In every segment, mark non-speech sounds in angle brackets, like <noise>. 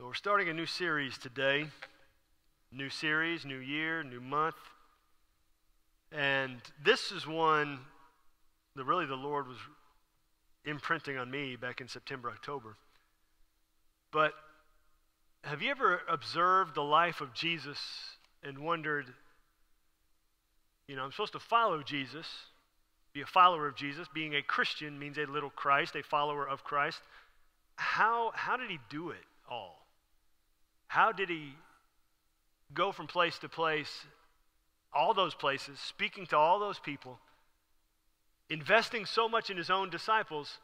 So we're starting a new series today. New series, new year, new month. And this is one that really the Lord was imprinting on me back in September, October. But have you ever observed the life of Jesus and wondered, you know, I'm supposed to follow Jesus, be a follower of Jesus. Being a Christian means a little Christ, a follower of Christ. How, how did he do it all? How did he go from place to place, all those places, speaking to all those people, investing so much in his own disciples,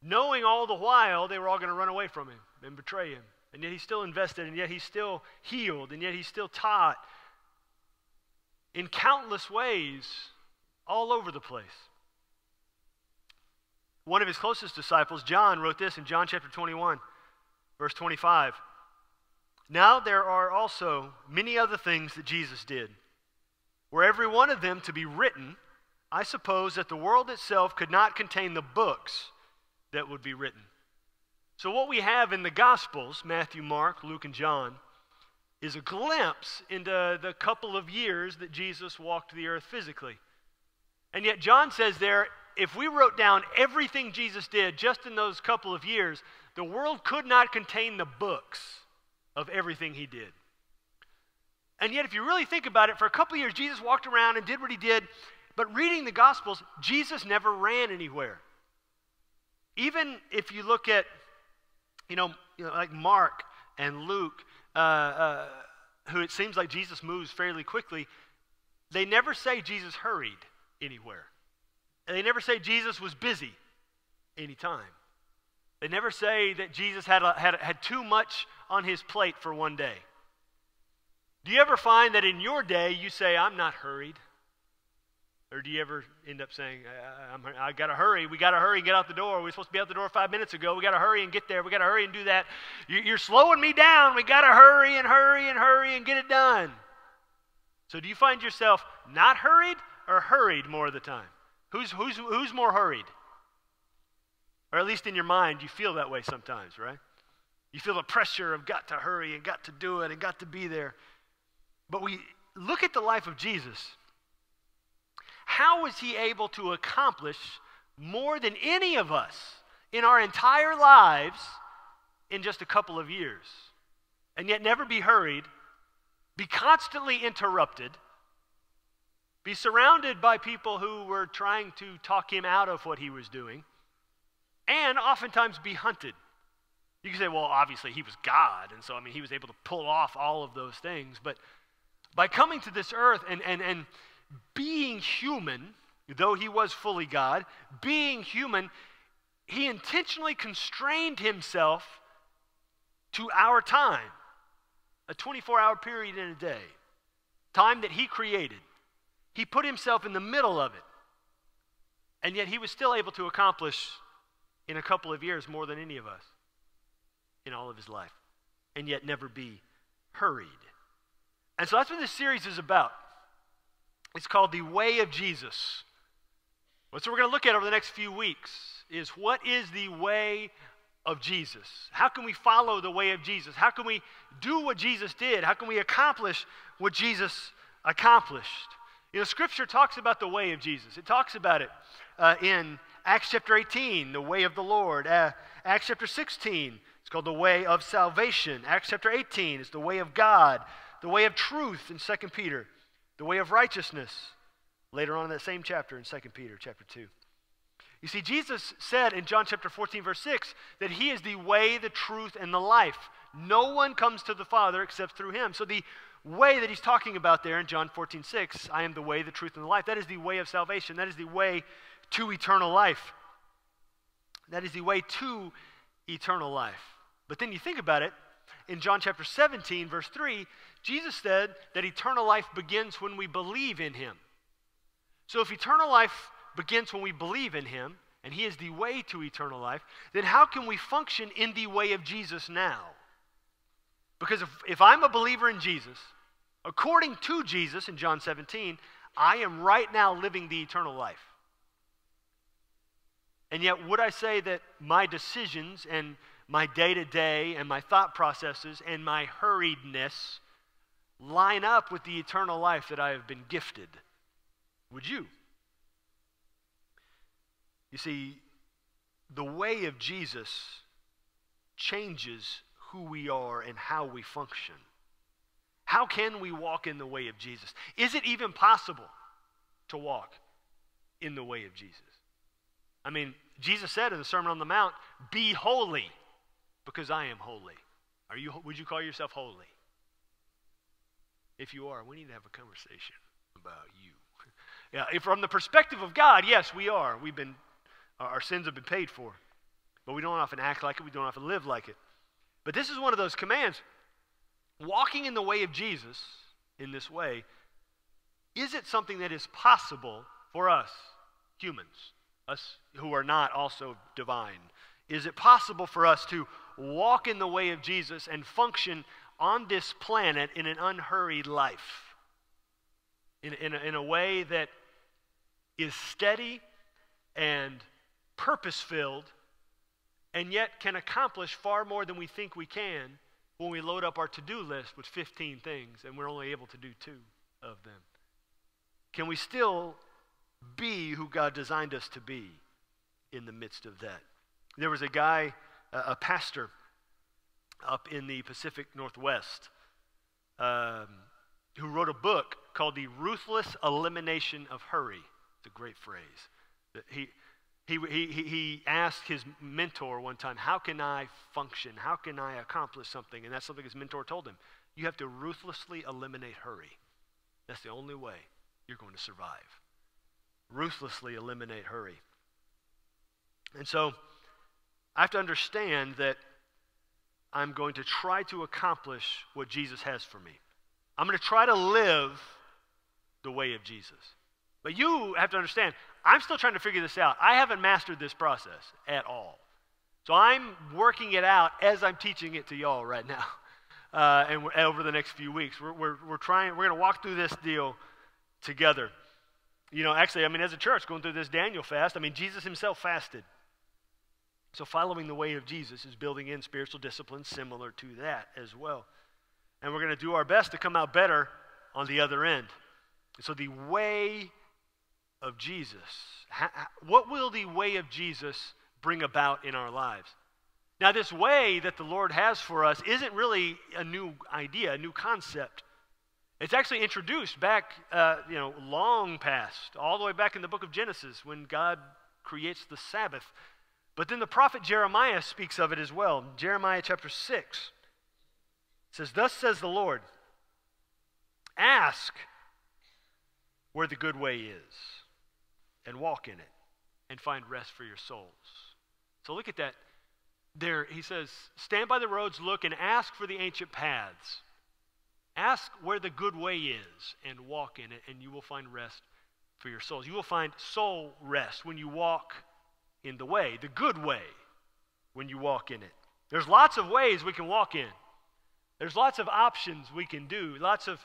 knowing all the while they were all going to run away from him and betray him? And yet he still invested, and yet he still healed, and yet he still taught in countless ways all over the place. One of his closest disciples, John, wrote this in John chapter 21, verse 25. Now there are also many other things that Jesus did. Were every one of them to be written, I suppose that the world itself could not contain the books that would be written. So, what we have in the Gospels, Matthew, Mark, Luke, and John, is a glimpse into the couple of years that Jesus walked the earth physically. And yet, John says there, if we wrote down everything Jesus did just in those couple of years, the world could not contain the books of everything he did. And yet, if you really think about it, for a couple years, Jesus walked around and did what he did. But reading the Gospels, Jesus never ran anywhere. Even if you look at, you know, you know like Mark and Luke, uh, uh, who it seems like Jesus moves fairly quickly, they never say Jesus hurried anywhere. And they never say Jesus was busy anytime. They never say that Jesus had, a, had, had too much on his plate for one day. Do you ever find that in your day you say, I'm not hurried? Or do you ever end up saying, I, I, got to hurry, we got to hurry and get out the door. We are supposed to be out the door five minutes ago. We got to hurry and get there. We got to hurry and do that. You, you're slowing me down. We got to hurry and hurry and hurry and get it done. So do you find yourself not hurried or hurried more of the time? Who's, who's, who's more hurried? Or at least in your mind, you feel that way sometimes, right? You feel the pressure of got to hurry and got to do it and got to be there. But we look at the life of Jesus. How was he able to accomplish more than any of us in our entire lives in just a couple of years? And yet never be hurried, be constantly interrupted, be surrounded by people who were trying to talk him out of what he was doing and oftentimes be hunted. You can say, well, obviously he was God, and so I mean he was able to pull off all of those things. But by coming to this earth and, and, and being human, though he was fully God, being human, he intentionally constrained himself to our time, a 24 hour period in a day, time that he created. He put himself in the middle of it. And yet he was still able to accomplish in a couple of years more than any of us in all of his life, and yet never be hurried. And so that's what this series is about. It's called The Way of Jesus. What we're going to look at over the next few weeks is what is the way of Jesus? How can we follow the way of Jesus? How can we do what Jesus did? How can we accomplish what Jesus accomplished? You know, Scripture talks about the way of Jesus. It talks about it uh, in Acts chapter 18, the way of the Lord. Uh, Acts chapter 16, it's called the way of salvation. Acts chapter 18 is the way of God. The way of truth in 2 Peter. The way of righteousness later on in that same chapter in 2 Peter chapter 2. You see, Jesus said in John chapter 14, verse 6, that He is the way, the truth, and the life. No one comes to the Father except through Him. So the way that He's talking about there in John 14, 6, I am the way, the truth, and the life, that is the way of salvation. That is the way to eternal life. That is the way to eternal life. But then you think about it, in John chapter 17, verse 3, Jesus said that eternal life begins when we believe in him. So if eternal life begins when we believe in him, and he is the way to eternal life, then how can we function in the way of Jesus now? Because if, if I'm a believer in Jesus, according to Jesus in John 17, I am right now living the eternal life. And yet, would I say that my decisions and my day to day and my thought processes and my hurriedness line up with the eternal life that I have been gifted? Would you? You see, the way of Jesus changes who we are and how we function. How can we walk in the way of Jesus? Is it even possible to walk in the way of Jesus? I mean, Jesus said in the Sermon on the Mount, "Be holy, because I am holy." Are you? Would you call yourself holy? If you are, we need to have a conversation about you. <laughs> Yeah, if from the perspective of God, yes, we are. We've been, our sins have been paid for, but we don't often act like it. We don't often live like it. But this is one of those commands. Walking in the way of Jesus in this way, is it something that is possible for us, humans, us who are not also divine? Is it possible for us to walk in the way of Jesus and function on this planet in an unhurried life? In, in, a, in a way that is steady and purpose filled, and yet can accomplish far more than we think we can when we load up our to do list with 15 things and we're only able to do two of them. Can we still be who God designed us to be in the midst of that? There was a guy, a pastor up in the Pacific Northwest, um, who wrote a book called The Ruthless Elimination of Hurry. It's a great phrase. He, he, he, he asked his mentor one time, How can I function? How can I accomplish something? And that's something his mentor told him. You have to ruthlessly eliminate hurry. That's the only way you're going to survive. Ruthlessly eliminate hurry. And so I have to understand that I'm going to try to accomplish what Jesus has for me. I'm going to try to live the way of Jesus. But you have to understand, I'm still trying to figure this out. I haven't mastered this process at all. So I'm working it out as I'm teaching it to y'all right now. Uh, and over the next few weeks, we're, we're, we're trying, we're going to walk through this deal together. You know, actually, I mean, as a church, going through this Daniel fast, I mean, Jesus himself fasted. So following the way of Jesus is building in spiritual disciplines similar to that as well. And we're going to do our best to come out better on the other end. So the way of Jesus, what will the way of Jesus bring about in our lives? Now, this way that the Lord has for us isn't really a new idea, a new concept. It's actually introduced back, uh, you know, long past, all the way back in the book of Genesis when God creates the Sabbath. But then the prophet Jeremiah speaks of it as well. Jeremiah chapter 6 says, Thus says the Lord, ask where the good way is and walk in it and find rest for your souls. So look at that. There, he says, Stand by the roads, look, and ask for the ancient paths. Ask where the good way is and walk in it, and you will find rest for your souls. You will find soul rest when you walk in the way, the good way, when you walk in it. There's lots of ways we can walk in, there's lots of options we can do, lots of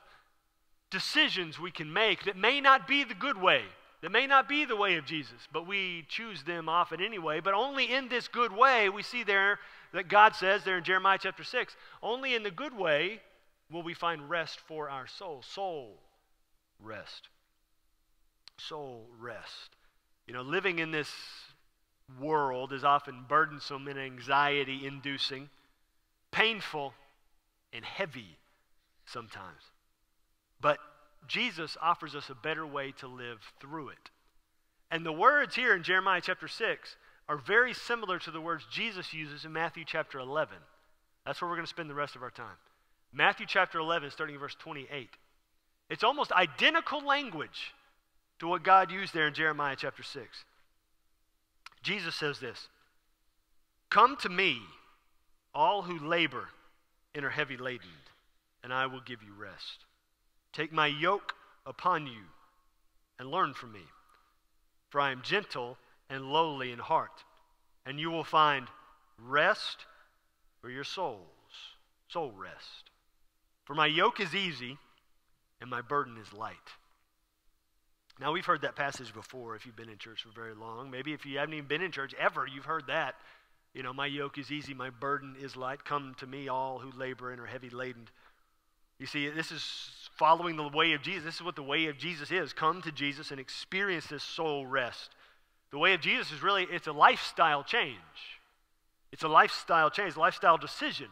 decisions we can make that may not be the good way that may not be the way of Jesus, but we choose them often anyway. But only in this good way, we see there that God says there in Jeremiah chapter 6, only in the good way will we find rest for our soul. Soul rest. Soul rest. You know, living in this world is often burdensome and anxiety inducing, painful, and heavy sometimes. But Jesus offers us a better way to live through it. And the words here in Jeremiah chapter 6 are very similar to the words Jesus uses in Matthew chapter 11. That's where we're going to spend the rest of our time. Matthew chapter 11, starting in verse 28. It's almost identical language to what God used there in Jeremiah chapter 6. Jesus says this Come to me, all who labor and are heavy laden, and I will give you rest. Take my yoke upon you and learn from me, for I am gentle and lowly in heart, and you will find rest for your souls, soul rest. For my yoke is easy and my burden is light. Now, we've heard that passage before if you've been in church for very long. Maybe if you haven't even been in church ever, you've heard that You know, my yoke is easy, my burden is light. Come to me, all who labor and are heavy laden. You see, this is following the way of Jesus. This is what the way of Jesus is. Come to Jesus and experience this soul rest. The way of Jesus is really, it's a lifestyle change. It's a lifestyle change, a lifestyle decision.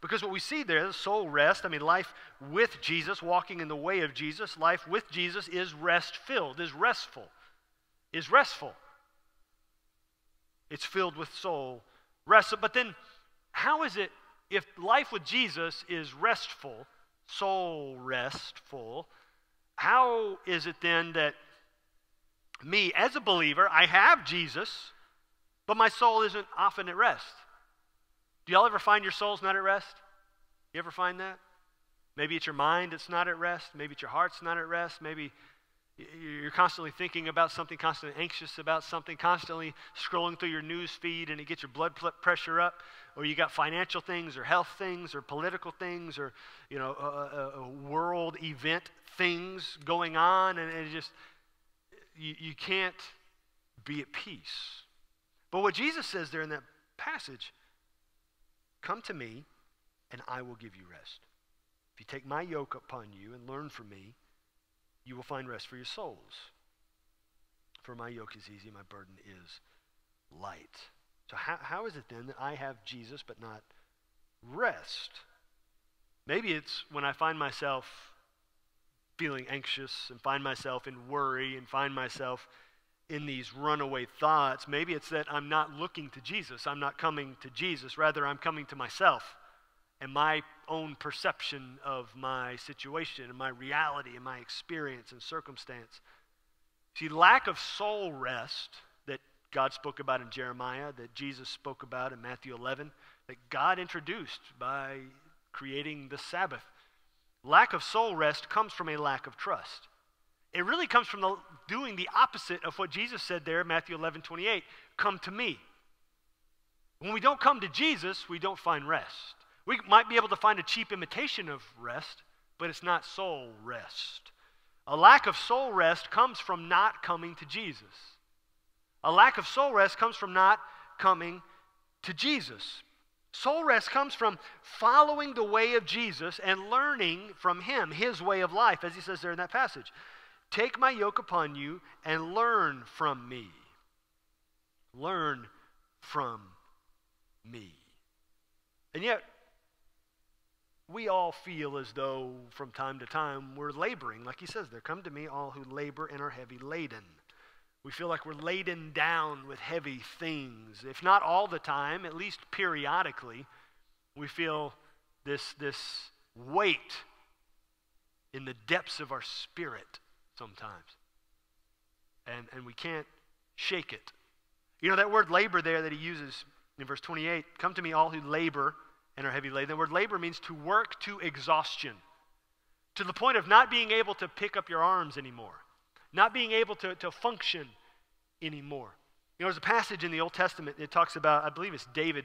Because what we see there, the soul rest, I mean, life with Jesus, walking in the way of Jesus, life with Jesus is rest filled, is restful, is restful. It's filled with soul rest. But then, how is it if life with Jesus is restful, soul restful, how is it then that me, as a believer, I have Jesus, but my soul isn't often at rest? Do y'all ever find your soul's not at rest? You ever find that? Maybe it's your mind that's not at rest. Maybe it's your heart's not at rest. Maybe you're constantly thinking about something, constantly anxious about something, constantly scrolling through your news feed and it gets your blood pressure up, or you got financial things or health things or political things or you know world event things going on, and it just you, you can't be at peace. But what Jesus says there in that passage Come to me, and I will give you rest. If you take my yoke upon you and learn from me, you will find rest for your souls. For my yoke is easy, my burden is light. So, how, how is it then that I have Jesus but not rest? Maybe it's when I find myself feeling anxious and find myself in worry and find myself in these runaway thoughts, maybe it's that I'm not looking to Jesus. I'm not coming to Jesus. Rather, I'm coming to myself and my own perception of my situation and my reality and my experience and circumstance. See, lack of soul rest that God spoke about in Jeremiah, that Jesus spoke about in Matthew 11, that God introduced by creating the Sabbath. Lack of soul rest comes from a lack of trust. It really comes from the, doing the opposite of what Jesus said there, Matthew 11, 28. Come to me. When we don't come to Jesus, we don't find rest. We might be able to find a cheap imitation of rest, but it's not soul rest. A lack of soul rest comes from not coming to Jesus. A lack of soul rest comes from not coming to Jesus. Soul rest comes from following the way of Jesus and learning from him, his way of life, as he says there in that passage. Take my yoke upon you and learn from me. Learn from me. And yet, we all feel as though from time to time we're laboring. Like he says there, come to me, all who labor and are heavy laden. We feel like we're laden down with heavy things. If not all the time, at least periodically, we feel this, this weight in the depths of our spirit sometimes. And, and we can't shake it. You know, that word labor there that he uses in verse 28 come to me, all who labor and are heavy laden. The word labor means to work to exhaustion, to the point of not being able to pick up your arms anymore, not being able to, to function anymore. You know, there's a passage in the Old Testament that talks about, I believe it's David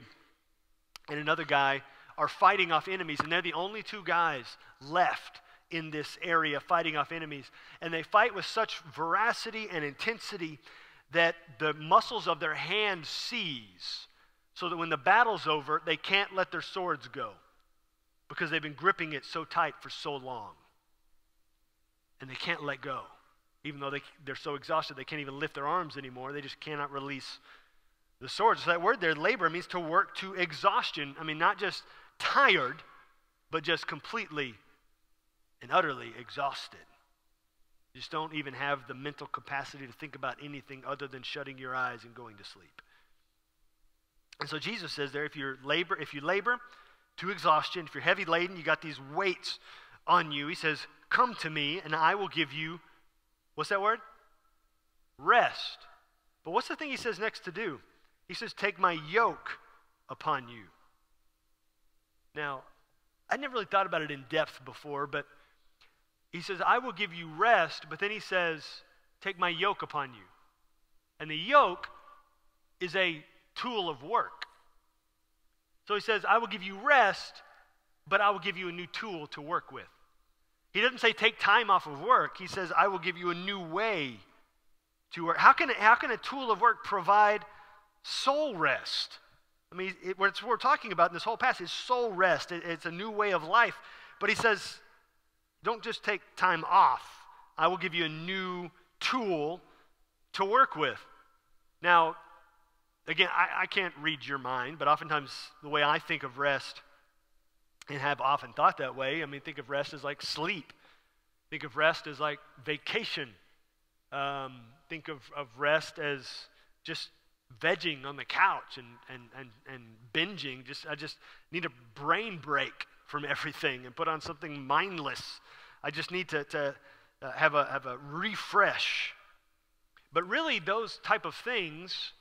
and another guy are fighting off enemies, and they're the only two guys left in this area fighting off enemies. And they fight with such veracity and intensity that the muscles of their hands seize, so that when the battle's over, they can't let their swords go because they've been gripping it so tight for so long. And they can't let go. Even though they, they're so exhausted, they can't even lift their arms anymore. They just cannot release the swords. So that word there, labor, means to work to exhaustion. I mean, not just tired, but just completely and utterly exhausted. You just don't even have the mental capacity to think about anything other than shutting your eyes and going to sleep. And so Jesus says there, if you labor, if you labor to exhaustion, if you're heavy laden, you got these weights on you, he says, Come to me, and I will give you, what's that word? Rest. But what's the thing he says next to do? He says, Take my yoke upon you. Now, I never really thought about it in depth before, but he says, I will give you rest, but then he says, Take my yoke upon you. And the yoke is a tool of work. So he says, I will give you rest, but I will give you a new tool to work with. He doesn't say take time off of work. He says, I will give you a new way to work. How can, how can a tool of work provide soul rest? I mean, it, what we're talking about in this whole passage is soul rest. It, it's a new way of life. But he says, don't just take time off. I will give you a new tool to work with. Now, again, I, I can't read your mind, but oftentimes the way I think of rest and have often thought that way, I mean, think of rest as like sleep. Think of rest as like vacation. Um, think of, of rest as just vegging on the couch and, and, and, and binging. Just, I just need a brain break from <laughs> everything and put on something mindless. I just need to, to uh, have, a, have a refresh. But really, those type of things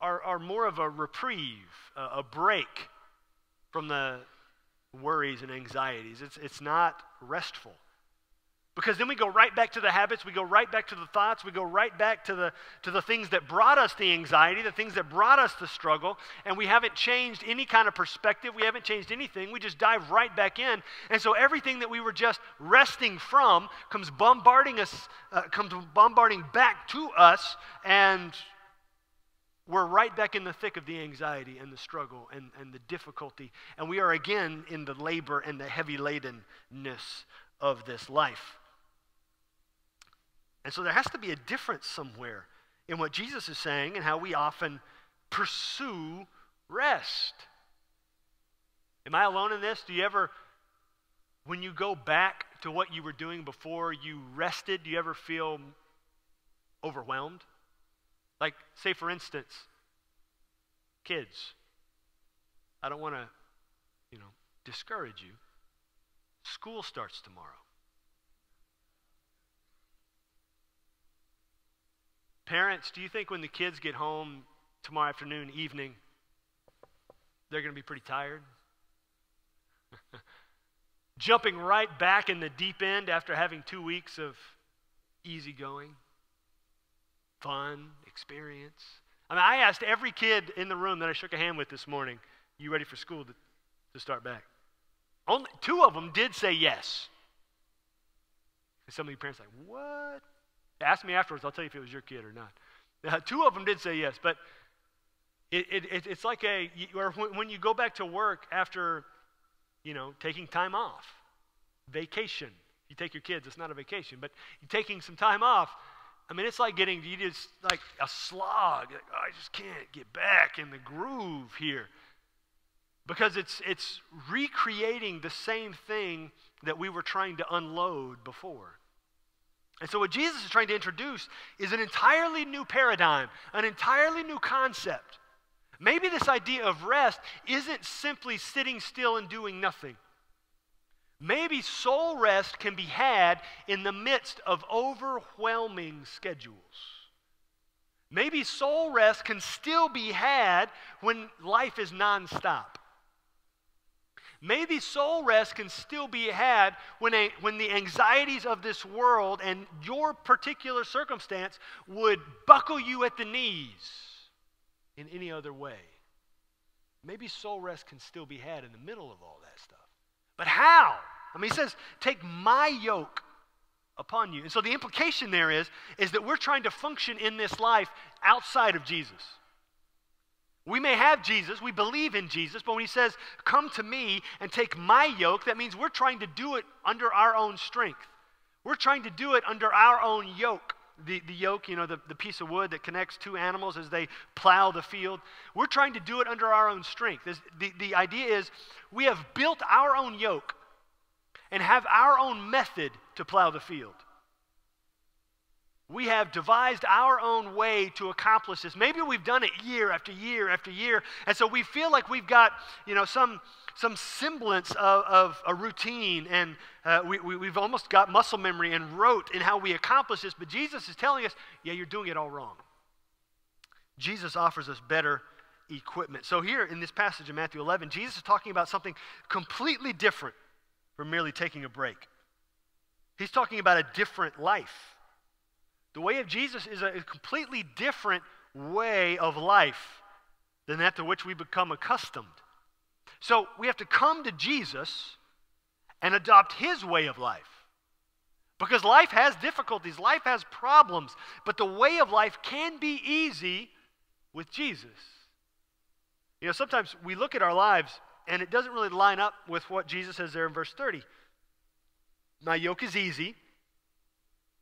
are, are more of a reprieve, a, a break from the worries and anxieties. It's, it's not restful. Because then we go right back to the habits, we go right back to the thoughts, we go right back to the, to the things that brought us the anxiety, the things that brought us the struggle, and we haven't changed any kind of perspective, we haven't changed anything, we just dive right back in. And so everything that we were just resting from comes bombarding us, uh, comes bombarding back to us, and we're right back in the thick of the anxiety and the struggle and, and the difficulty. And we are again in the labor and the heavy ladenness of this life. And so there has to be a difference somewhere in what Jesus is saying and how we often pursue rest. Am I alone in this? Do you ever, when you go back to what you were doing before you rested, do you ever feel overwhelmed? Like, say, for instance, kids. I don't want to, you know, discourage you. School starts tomorrow. Parents, do you think when the kids get home tomorrow afternoon, evening, they're going to be pretty tired? <laughs> Jumping right back in the deep end after having two weeks of easygoing, fun, experience. I mean, I asked every kid in the room that I shook a hand with this morning, you ready for school to, to start back? Only two of them did say yes. And some of you parents are like, what? Ask me afterwards. I'll tell you if it was your kid or not. Now, two of them did say yes, but it, it, it's like a, or when you go back to work after, you know, taking time off, vacation. You take your kids, it's not a vacation, but you're taking some time off. I mean, it's like getting, you just like a slog. Like, oh, I just can't get back in the groove here. Because it's, it's recreating the same thing that we were trying to unload before. And so, what Jesus is trying to introduce is an entirely new paradigm, an entirely new concept. Maybe this idea of rest isn't simply sitting still and doing nothing. Maybe soul rest can be had in the midst of overwhelming schedules. Maybe soul rest can still be had when life is nonstop. Maybe soul rest can still be had when, a, when the anxieties of this world and your particular circumstance would buckle you at the knees in any other way. Maybe soul rest can still be had in the middle of all that stuff. But how? I mean, he says, take my yoke upon you. And so the implication there is, is that we're trying to function in this life outside of Jesus. We may have Jesus, we believe in Jesus, but when he says, Come to me and take my yoke, that means we're trying to do it under our own strength. We're trying to do it under our own yoke. The, the yoke, you know, the, the piece of wood that connects two animals as they plow the field. We're trying to do it under our own strength. the, the idea is we have built our own yoke and have our own method to plow the field. We have devised our own way to accomplish this. Maybe we've done it year after year after year, and so we feel like we've got, you know, some some semblance of, of a routine, and uh, we, we, have almost got muscle memory and rote in how we accomplish this. But Jesus is telling us, yeah, you're doing it all wrong. Jesus offers us better equipment. So, here in this passage in Matthew 11, Jesus is talking about something completely different from merely taking a break. He's talking about a different life. The way of Jesus is a completely different way of life than that to which we become accustomed. So we have to come to Jesus and adopt his way of life. Because life has difficulties, life has problems, but the way of life can be easy with Jesus. You know, sometimes we look at our lives and it doesn't really line up with what Jesus says there in verse 30. My yoke is easy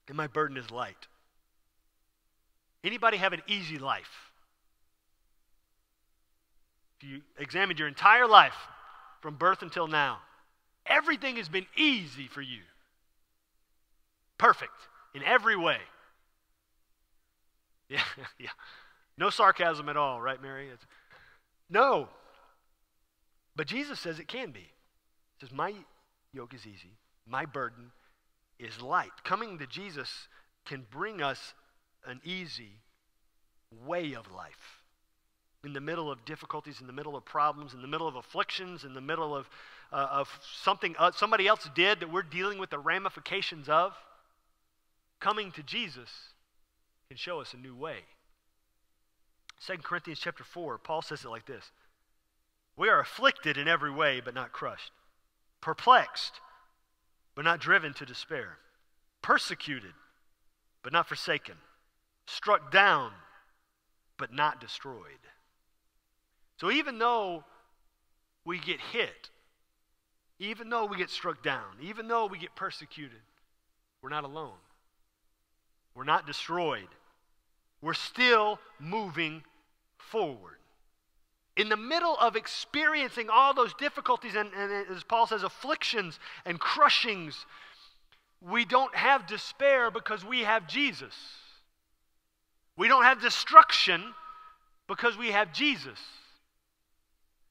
and my burden is light. Anybody have an easy life? If you examined your entire life from birth until now, everything has been easy for you. Perfect in every way. <laughs> Yeah, yeah. No sarcasm at all, right, Mary? It's, no. But Jesus says it can be. He says, My yoke is easy, my burden is light. Coming to Jesus can bring us an easy way of life. In the middle of difficulties, in the middle of problems, in the middle of afflictions, in the middle of, uh, of something uh, somebody else did that we're dealing with the ramifications of, coming to Jesus can show us a new way. 2 Corinthians chapter 4, Paul says it like this We are afflicted in every way, but not crushed, perplexed, but not driven to despair, persecuted, but not forsaken, struck down, but not destroyed. So even though we get hit, even though we get struck down, even though we get persecuted, we're not alone. We're not destroyed. We're still moving forward. In the middle of experiencing all those difficulties and, and as Paul says, afflictions and crushings, we don't have despair because we have Jesus. We don't have destruction because we have Jesus.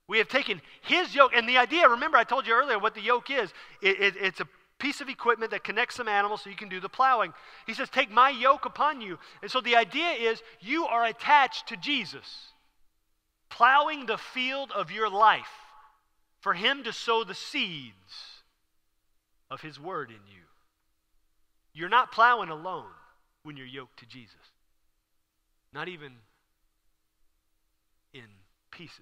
We have taken his yoke, and the idea, remember, I told you earlier what the yoke is. It, it, it's a piece of equipment that connects some animals so you can do the plowing. He says, Take my yoke upon you. And so the idea is you are attached to Jesus, plowing the field of your life for him to sow the seeds of his word in you. You're not plowing alone when you're yoked to Jesus, not even in pieces.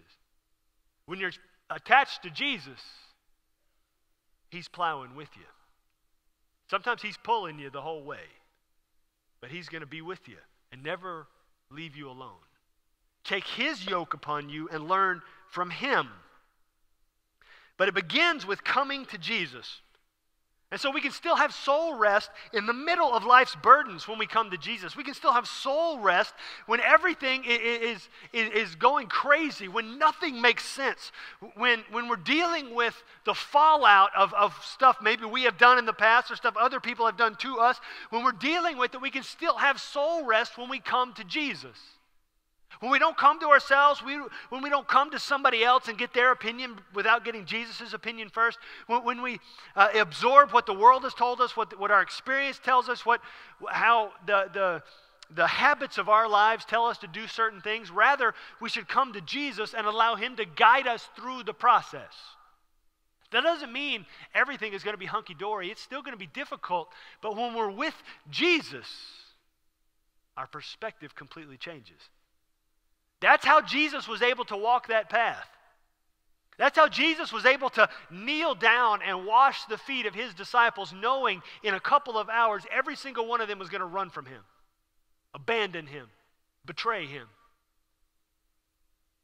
When you're attached to Jesus, he's plowing with you. Sometimes He's pulling you the whole way, but He's going to be with you and never leave you alone. Take His yoke upon you and learn from Him. But it begins with coming to Jesus. And so we can still have soul rest in the middle of life's burdens when we come to Jesus. We can still have soul rest when everything is, is, is going crazy, when nothing makes sense, when, when we're dealing with the fallout of, of stuff maybe we have done in the past or stuff other people have done to us. When we're dealing with it, we can still have soul rest when we come to Jesus. When we don't come to ourselves, we, when we don't come to somebody else and get their opinion without getting Jesus' opinion first, when, when we uh, absorb what the world has told us, what, what our experience tells us, what, how the, the, the habits of our lives tell us to do certain things, rather, we should come to Jesus and allow Him to guide us through the process. That doesn't mean everything is going to be hunky dory. It's still going to be difficult. But when we're with Jesus, our perspective completely changes. That's how Jesus was able to walk that path. That's how Jesus was able to kneel down and wash the feet of his disciples, knowing in a couple of hours every single one of them was going to run from him, abandon him, betray him.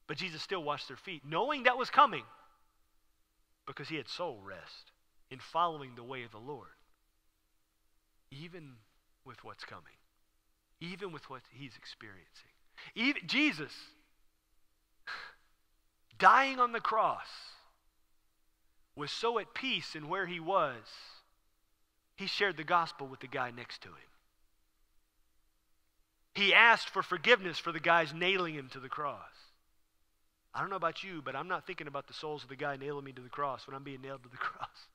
But Jesus still washed their feet, knowing that was coming because he had soul rest in following the way of the Lord, even with what's coming, even with what he's experiencing. Even Jesus, <sighs> dying on the cross, was so at peace in where he was, he shared the gospel with the guy next to him. He asked for forgiveness for the guys nailing him to the cross. I don't know about you, but I'm not thinking about the souls of the guy nailing me to the cross when I'm being nailed to the <laughs> cross.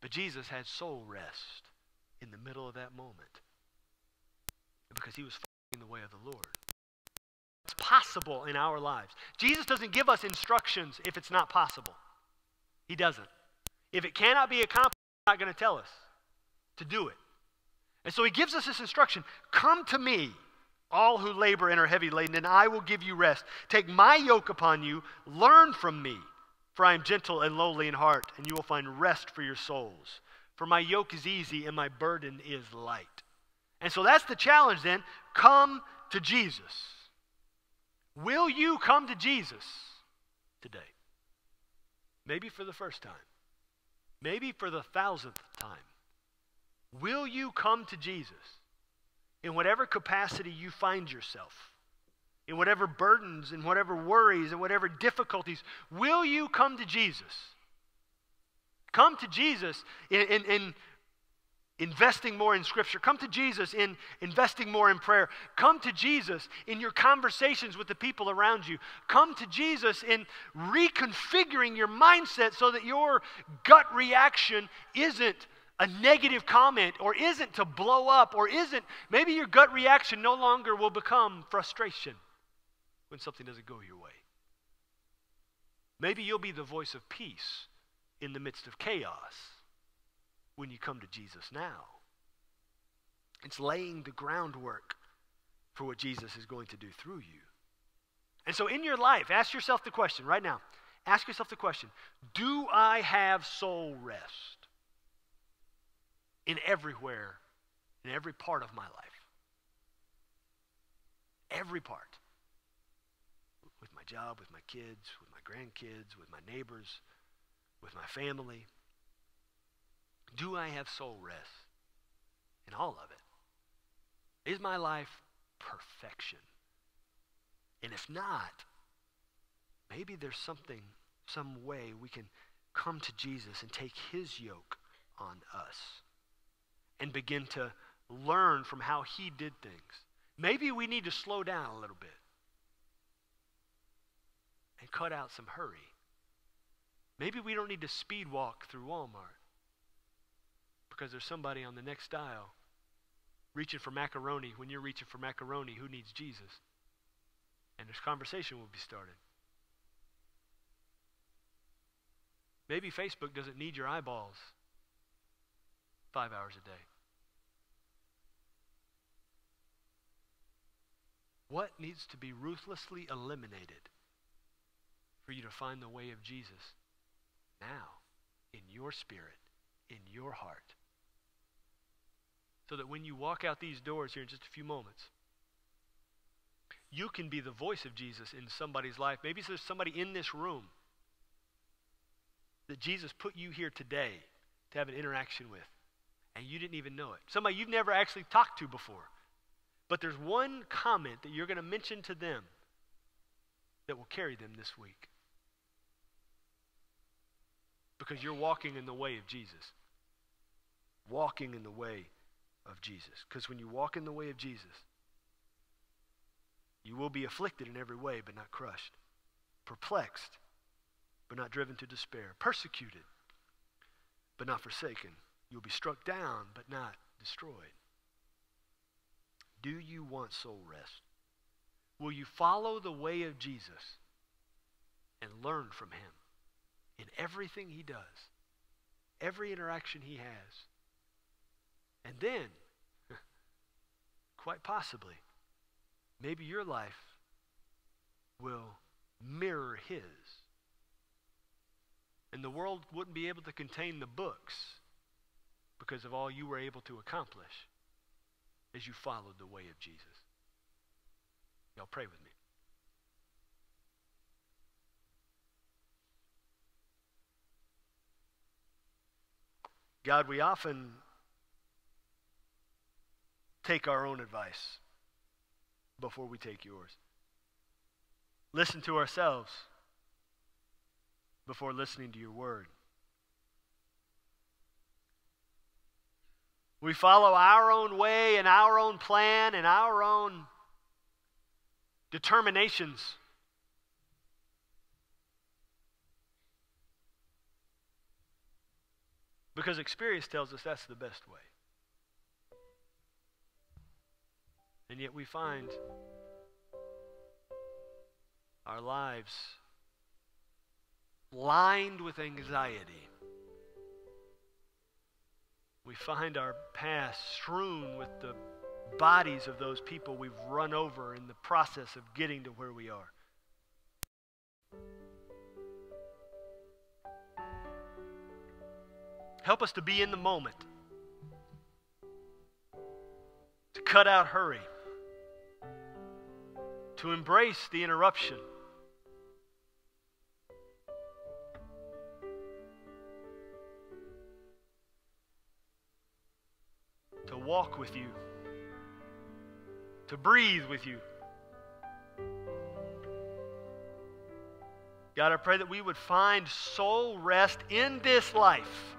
But Jesus had soul rest in the middle of that moment because he was way of the Lord. It's possible in our lives. Jesus doesn't give us instructions if it's not possible. He doesn't. If it cannot be accomplished, he's not going to tell us to do it. And so he gives us this instruction Come to me, all who labor and are heavy laden, and I will give you rest. Take my yoke upon you, learn from me, for I am gentle and lowly in heart, and you will find rest for your souls. For my yoke is easy and my burden is light. And so that's the challenge then. Come to Jesus. Will you come to Jesus today? Maybe for the first time. Maybe for the thousandth time. Will you come to Jesus in whatever capacity you find yourself? In whatever burdens, in whatever worries, in whatever difficulties, will you come to Jesus? Come to Jesus in, in, in investing more in Scripture. Come to Jesus in investing more in prayer. Come to Jesus in your conversations with the people around you. Come to Jesus in reconfiguring your mindset so that your gut reaction isn't a negative comment or isn't to blow up or isn't, maybe your gut reaction no longer will become frustration when something doesn't go your way. Maybe you'll be the voice of peace in the midst of chaos when you come to Jesus now. It's laying the groundwork for what Jesus is going to do through you. And so in your life, ask yourself the question right now. Ask yourself the question Do I have soul rest in everywhere, in every part of my life? Every part. With my job, with my kids, with my grandkids, with my neighbors, with my family. Do I have soul rest in all of it? Is my life perfection? And if not, maybe there's something, some way we can come to Jesus and take his yoke on us and begin to learn from how he did things. Maybe we need to slow down a little bit and cut out some hurry. Maybe we don't need to speed walk through Walmart because there's somebody on the next aisle reaching for macaroni when you're reaching for macaroni who needs Jesus. And this conversation will be started. Maybe Facebook doesn't need your eyeballs five hours a day. What needs to be ruthlessly eliminated for you to find the way of Jesus now in your spirit, in your heart? So that when you walk out these doors here in just a few moments, you can be the voice of Jesus in somebody's life. Maybe there's somebody in this room that Jesus put you here today to have an interaction with, and you didn't even know it. Somebody you've never actually talked to before. But there's one comment that you're going to mention to them that will carry them this week. Because you're walking in the way of Jesus. Walking in the way of Jesus. Because when you walk in the way of Jesus, you will be afflicted in every way, but not crushed, perplexed, but not driven to despair, persecuted, but not forsaken. You'll be struck down, but not destroyed. Do you want soul rest? Will you follow the way of Jesus and learn from him in everything he does, every interaction he has? And then, quite possibly, maybe your life will mirror his. And the world wouldn't be able to contain the books because of all you were able to accomplish as you followed the way of Jesus. Y'all pray with me. God, we often take our own advice before we take yours. Listen to ourselves before listening to your word. We follow our own way and our own plan and our own determinations. Because experience tells us that's the best way. And yet we find our lives lined with anxiety. We find our past strewn with the bodies of those people we've run over in the process of getting to where we are. Help us to be in the moment, to cut out hurry to embrace the interruption. To walk with you, to breathe with you. God, I pray that we would find soul rest in this life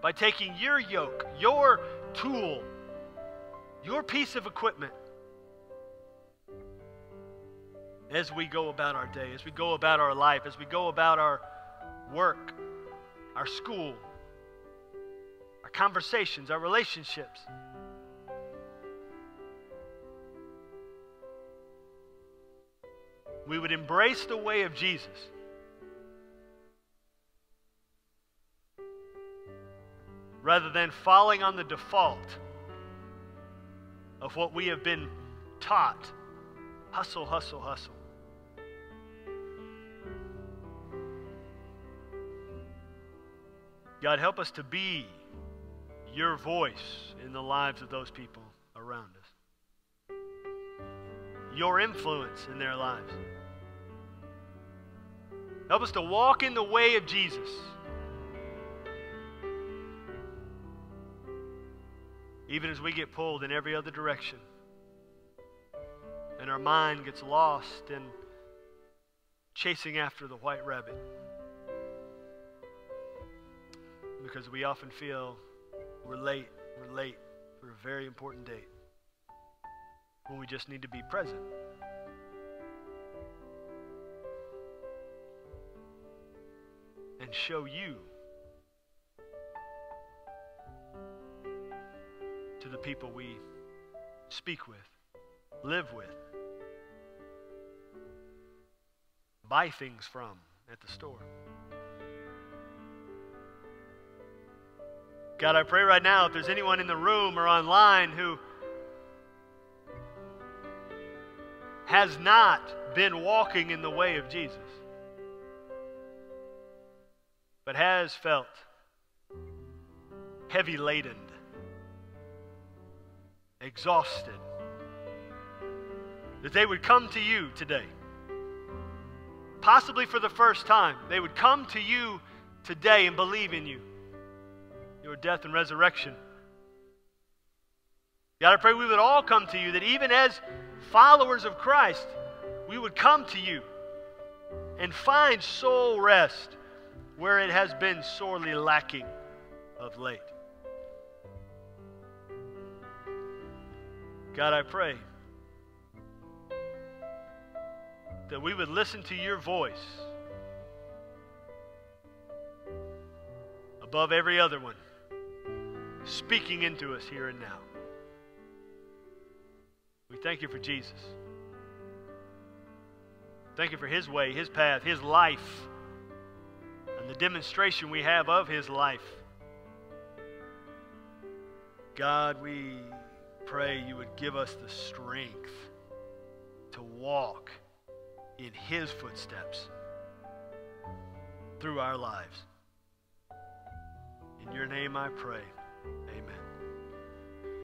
by taking your yoke, your tool, your piece of equipment as we go about our day, as we go about our life, as we go about our work, our school, our conversations, our relationships. We would embrace the way of Jesus. Rather than falling on the default of what we have been taught hustle, hustle, hustle. God, help us to be your voice in the lives of those people around us, your influence in their lives. Help us to walk in the way of Jesus. Even as we get pulled in every other direction and our mind gets lost in chasing after the white rabbit because we often feel we're late, we're late for a very important date when we just need to be present. And show you to the people we speak with, live with, buy things from at the store. God, I pray right now if there's anyone in the room or online who has not been walking in the way of Jesus, but has felt heavy laden, exhausted, that they would come to you today. Possibly for the first time, they would come to you today and believe in you your death and resurrection. God, I pray we would all come to you, that even as followers of Christ, we would come to you and find soul rest where it has been sorely lacking of late. God, I pray that we would listen to your voice above every other one speaking into us here and now. We thank you for Jesus. Thank you for his way, his path, his life, and the demonstration we have of his life. God, we pray you would give us the strength to walk in his footsteps through our lives. In your name I pray. Amen.